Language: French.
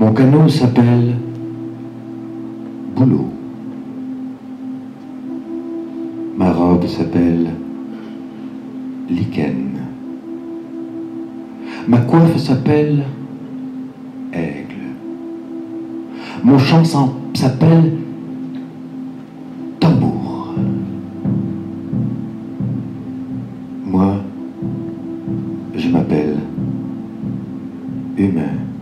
Mon canot s'appelle Boulot. Ma robe s'appelle Lichen. Ma coiffe s'appelle Aigle. Mon chant s'appelle Tambour. Moi, je m'appelle Humain.